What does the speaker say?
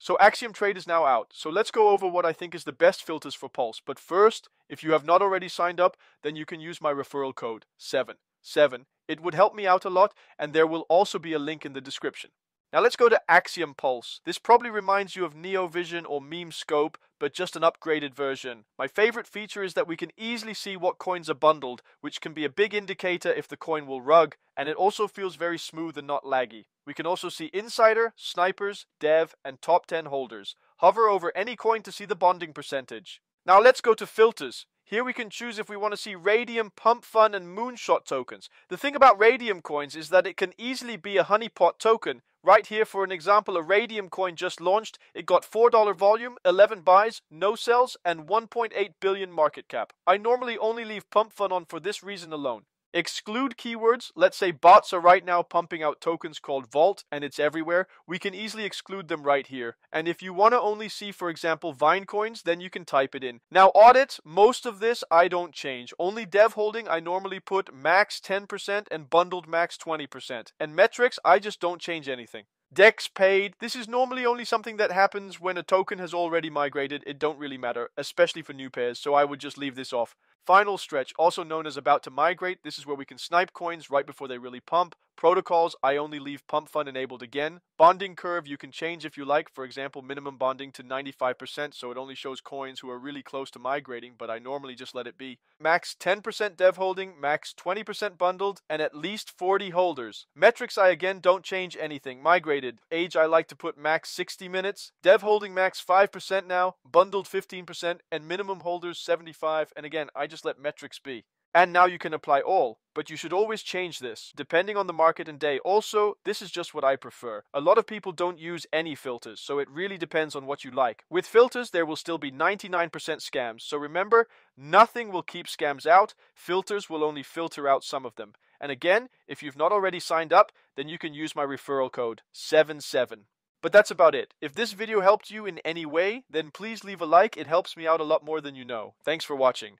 So Axiom Trade is now out. So let's go over what I think is the best filters for Pulse. But first, if you have not already signed up, then you can use my referral code 7. 7. It would help me out a lot, and there will also be a link in the description. Now let's go to Axiom Pulse. This probably reminds you of NeoVision or Meme Scope, but just an upgraded version. My favorite feature is that we can easily see what coins are bundled, which can be a big indicator if the coin will rug, and it also feels very smooth and not laggy. We can also see insider, snipers, dev, and top 10 holders. Hover over any coin to see the bonding percentage. Now let's go to filters. Here we can choose if we want to see Raydium, Pump Fun, and Moonshot tokens. The thing about Raydium coins is that it can easily be a honeypot token. Right here, for an example, a Raydium coin just launched. It got $4 volume, 11 buys, no sells, and 1.8 billion market cap. I normally only leave Pump Fun on for this reason alone. Exclude keywords. Let's say bots are right now pumping out tokens called Vault and it's everywhere. We can easily exclude them right here. And if you want to only see, for example, Vine coins, then you can type it in. Now audit, most of this I don't change. Only dev holding I normally put max 10% and bundled max 20%. And metrics, I just don't change anything. Dex paid. This is normally only something that happens when a token has already migrated. It don't really matter, especially for new pairs, so I would just leave this off. Final stretch, also known as about to migrate. This is where we can snipe coins right before they really pump. Protocols, I only leave pump fun enabled again. Bonding curve, you can change if you like. For example, minimum bonding to 95%, so it only shows coins who are really close to migrating, but I normally just let it be. Max 10% dev holding, max 20% bundled, and at least 40 holders. Metrics, I again don't change anything. Migrated. Age, I like to put max 60 minutes. Dev holding max 5% now, bundled 15%, and minimum holders 75. And again, I just let metrics be. And now you can apply all, but you should always change this, depending on the market and day. Also, this is just what I prefer. A lot of people don't use any filters, so it really depends on what you like. With filters, there will still be 99% scams, so remember, nothing will keep scams out, filters will only filter out some of them. And again, if you've not already signed up, then you can use my referral code 77. But that's about it. If this video helped you in any way, then please leave a like, it helps me out a lot more than you know. Thanks for watching.